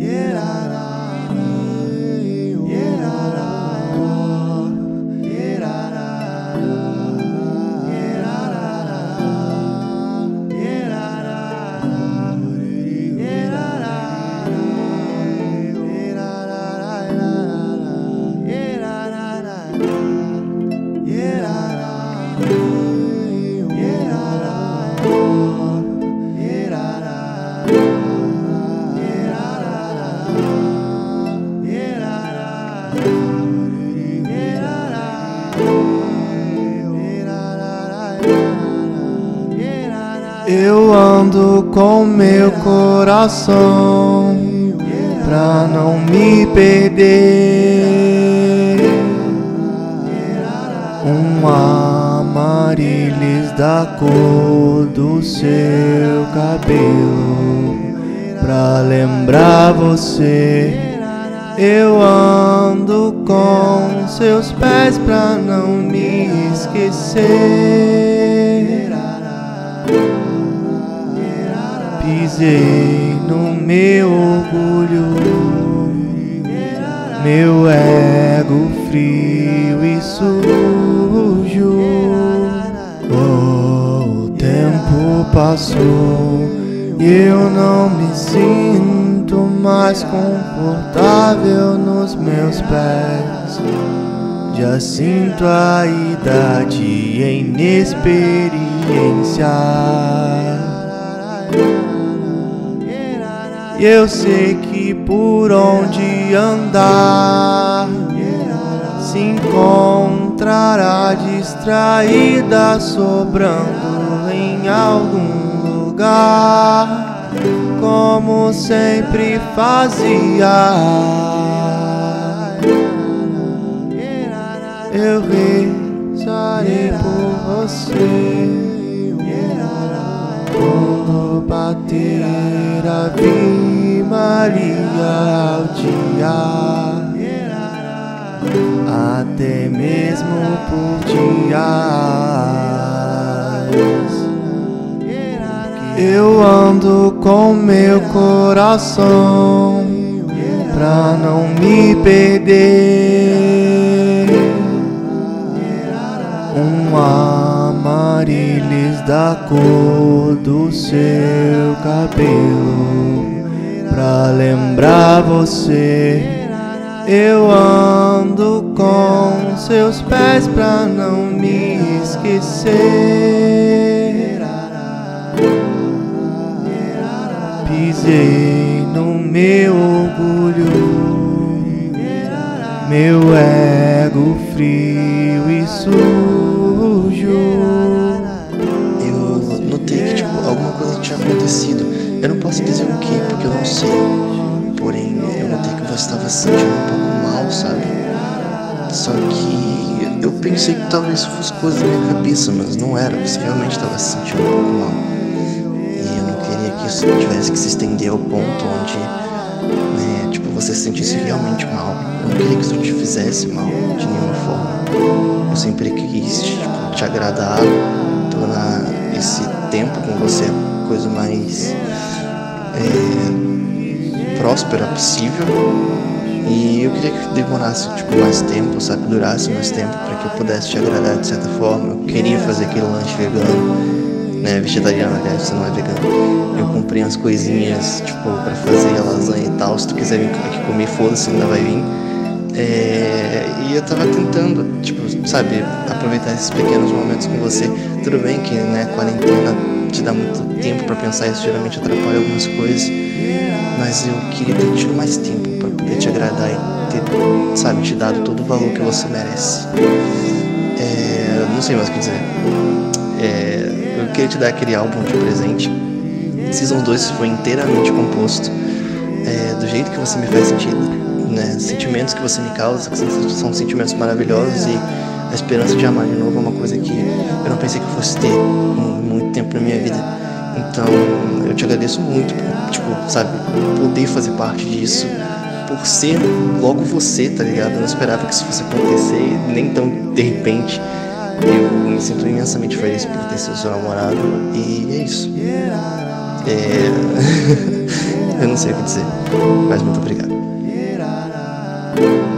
Eu ando com meu coração pra não me perder. Um amaryllis da cor do seu cabelo pra lembrar você. Eu ando com seus pés pra não me esquecer. No meu orgulho, meu ego frio e sujo. Oh, o tempo passou e eu não me sinto mais confortável nos meus pés. Já sinto a idade e inexperiência. E eu sei que por onde andar se encontrará distraída sobrando em algum lugar, como sempre fazia. Eu rezarei por você. Quando bater Ave Maria ao dia, até mesmo por dias, eu ando com meu coração pra não me perder. Um amaryllis da cor do seu cabelo pra lembrar você. Eu ando com seus pés pra não me esquecer. Pisei no meu orgulho, meu ego frio e sujo. Eu notei que tipo, alguma coisa tinha acontecido. Eu não posso dizer o que, porque eu não sei. Porém, eu notei que você estava se sentindo um pouco mal, sabe? Só que eu pensei que talvez fosse coisa da minha cabeça, mas não era. Você realmente estava se sentindo um pouco mal. E eu não queria que isso tivesse que se estender ao ponto onde, né, tipo, você se sentisse realmente mal. Eu não queria que isso te fizesse mal de nenhuma forma. Eu sempre quis, tipo, te agradar, tornar esse tempo com você coisa mais é, próspera possível. E eu queria que demorasse tipo, mais tempo, sabe? Durasse mais tempo para que eu pudesse te agradar de certa forma. Eu queria fazer aquele lanche vegano, né? Vegetariano, aliás, você não é vegano. Eu comprei umas coisinhas, tipo, para fazer a lasanha e tal. Se tu quiser vir aqui comer, foda-se, ainda vai vir. É, e eu tava tentando, tipo, sabe, aproveitar esses pequenos momentos com você. Tudo bem que, né, quarentena te dá muito tempo para pensar, isso geralmente atrapalha algumas coisas. Mas eu queria ter tido mais tempo para poder te agradar e ter, sabe, te dado todo o valor que você merece. É, não sei mais o que dizer. É, eu queria te dar aquele álbum de presente. Season 2 foi inteiramente composto é, do jeito que você me faz sentir, né? Sentimentos que você me causa, são sentimentos maravilhosos e a esperança de amar de novo é uma coisa que eu não pensei que eu fosse ter muito tempo na minha vida. Então eu te agradeço muito por, tipo, sabe, poder fazer parte disso, por ser logo você, tá ligado? Eu não esperava que isso fosse acontecer, nem tão de repente. Eu me sinto imensamente feliz por ter sido seu namorado e é isso. É... eu não sei o que dizer. Mas muito obrigado. Thank you.